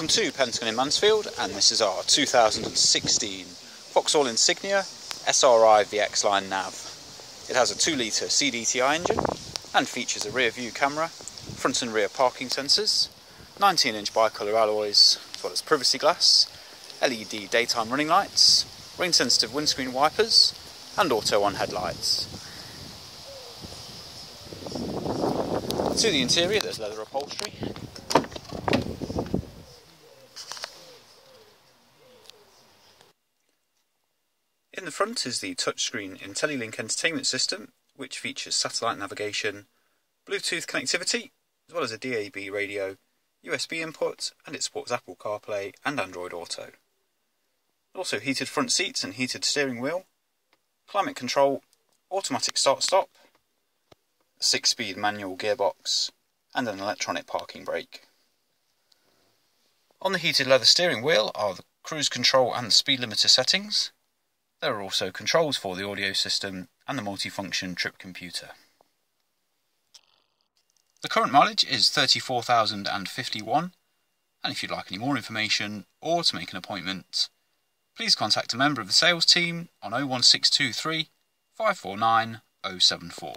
Welcome to Pentagon in Mansfield, and this is our 2016 Vauxhall Insignia SRI VX Line nav. It has a 2 litre CDTI engine and features a rear view camera, front and rear parking sensors, 19 inch bicolour alloys, as well as privacy glass, LED daytime running lights, rain sensitive windscreen wipers, and auto on headlights. To the interior, there's leather upholstery, In the front is the touchscreen IntelliLink entertainment system, which features satellite navigation, Bluetooth connectivity, as well as a DAB radio, USB input, and it supports Apple CarPlay and Android Auto. Also heated front seats and heated steering wheel, climate control, automatic start-stop, six-speed manual gearbox, and an electronic parking brake. On the heated leather steering wheel are the cruise control and speed limiter settings, there are also controls for the audio system and the multifunction trip computer. The current mileage is 34,051 and if you'd like any more information or to make an appointment, please contact a member of the sales team on 01623 549 074.